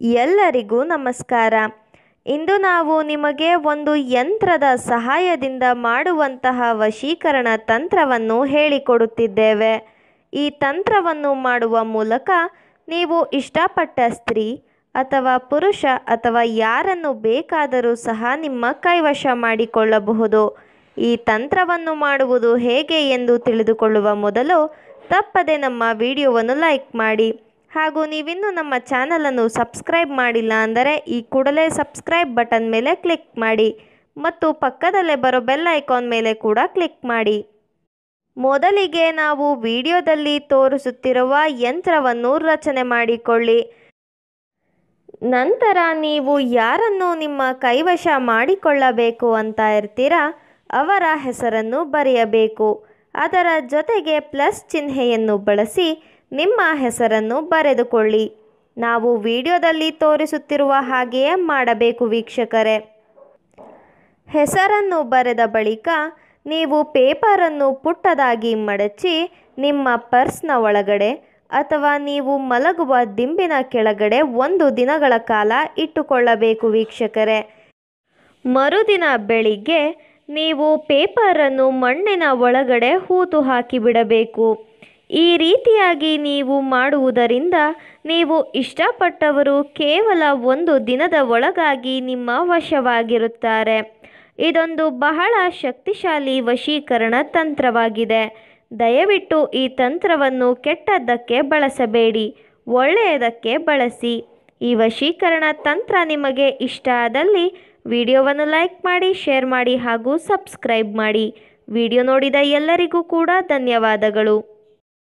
ಎಲ್ಲರಿಗೂ ನಮಸ್ಕಾರ. ಇಂದು ನಾವು ನಿಮಗೆ ಒಂದು ಯಂತ್ರದ ಸಹಾಯದಿಂದ ಮಾಡುವಂತಹ ವಶೀಕರಣ ತಂತ್ರವನ್ನು ಹೇಳಿಕೊಡುತ್ತಿದ್ದೇವೆ. ಈ ತಂತ್ರವನ್ನು ಮಾಡುವ ಮೂಲಕ ನೀವು ಇಷ್ಟಪಟ್ಟ ಸ್ತ್ರೀ ಅಥವಾ ಪುರುಷ ಅಥವಾ ಯಾರನ್ನು ಬೇಕಾದರೂ ಸಹ ನಿಮ್ಮ ಕೈವಶ ಮಾಡಿಕೊಳ್ಳಬಹುದು. ಈ ತಂತ್ರವನ್ನು ಮಾಡುವುದು ಹೇಗೆ ಎಂದು ತಿಳಿದುಕೊಳ್ಳುವ ಮೊದಲು ತಪ್ಪದೆ ನಮ್ಮ ವಿಡಿಯೋವನ್ನು ಲೈಕ್ ಮಾಡಿ. ಹಾಗೂ ನೀವಿನ್ನೂ ನಮ್ಮ ಚಾನಲನ್ನು ಸಬ್ಸ್ಕ್ರೈಬ್ ಮಾಡಿಲ್ಲ ಅಂದರೆ ಈ ಕೂಡಲೇ ಸಬ್ಸ್ಕ್ರೈಬ್ ಬಟನ್ ಮೇಲೆ ಕ್ಲಿಕ್ ಮಾಡಿ ಮತ್ತು ಪಕ್ಕದಲ್ಲೇ ಬರೋ ಬೆಲ್ ಐಕಾನ್ ಮೇಲೆ ಕೂಡ ಕ್ಲಿಕ್ ಮಾಡಿ. ಮೊದಲಿಗೆ ನಾವು ವಿಡಿಯೋದಲ್ಲಿ ತೋರಿಸುತ್ತಿರುವ ಯಂತ್ರವನ್ನು ರಚನೆ ಮಾಡಿಕೊಳ್ಳಿ. ನಂತರ ನೀವು ಯಾರನ್ನು ನಿಮ್ಮ ಕೈವಶ ಮಾಡಿಕೊಳ್ಳಬೇಕು ಅಂತ ಇರ್ತೀರಾ ಅವರ ಹೆಸರನ್ನು ಬರೆಯಬೇಕು. ಅದರ ಜೊತೆಗೆ ಪ್ಲಸ್ ಚಿಹ್ನೆಯನ್ನು ಬಳಸಿ ನಿಮ್ಮ ಹೆಸರನ್ನು ಬರೆದುಕೊಳ್ಳಿ. ನಾವು ವಿಡಿಯೋದಲ್ಲಿ ತೋರಿಸುತ್ತಿರುವ ಹಾಗೆಯೇ ಮಾಡಬೇಕು ವೀಕ್ಷಕರೇ. ಹೆಸರನ್ನು ಬರೆದ ಬಳಿಕ ನೀವು ಪೇಪರನ್ನು ಪುಟ್ಟದಾಗಿ ಮಡಚಿ ನಿಮ್ಮ ಪರ್ಸ್ನ ಒಳಗಡೆ ಅಥವಾ ನೀವು ಮಲಗುವ ದಿಂಬಿನ ಕೆಳಗಡೆ ಒಂದು ದಿನಗಳ ಕಾಲ ಇಟ್ಟುಕೊಳ್ಳಬೇಕು ವೀಕ್ಷಕರೇ. ಮರುದಿನ ಬೆಳಿಗ್ಗೆ ನೀವು ಪೇಪರನ್ನು ಮಣ್ಣಿನ ಒಳಗಡೆ ಹೂತು ಹಾಕಿಬಿಡಬೇಕು ಈ ರೀತಿಯಾಗಿ ನೀವು ಮಾಡುವುದರಿಂದ ನೀವು ಇಷ್ಟಪಟ್ಟವರು ಕೇವಲ ಒಂದು ದಿನದ ಒಳಗಾಗಿ ನಿಮ್ಮ ವಶವಾಗಿರುತ್ತಾರೆ. ಇದೊಂದು ಬಹಳ ಶಕ್ತಿಶಾಲಿ ವಶೀಕರಣ ತಂತ್ರವಾಗಿದೆ. ದಯವಿಟ್ಟು ಈ ತಂತ್ರವನ್ನು ಕೆಟ್ಟದ್ದಕ್ಕೆ ಬಳಸಬೇಡಿ, ಒಳ್ಳೆಯದಕ್ಕೆ ಬಳಸಿ. ಈ ವಶೀಕರಣ ತಂತ್ರ ನಿಮಗೆ ಇಷ್ಟ ಆದಲ್ಲಿ ವಿಡಿಯೋವನ್ನು ಲೈಕ್ ಮಾಡಿ, ಶೇರ್ ಮಾಡಿ ಹಾಗೂ ಸಬ್ಸ್ಕ್ರೈಬ್ ಮಾಡಿ. ವಿಡಿಯೋ ನೋಡಿದ ಎಲ್ಲರಿಗೂ ಕೂಡ ಧನ್ಯವಾದಗಳು.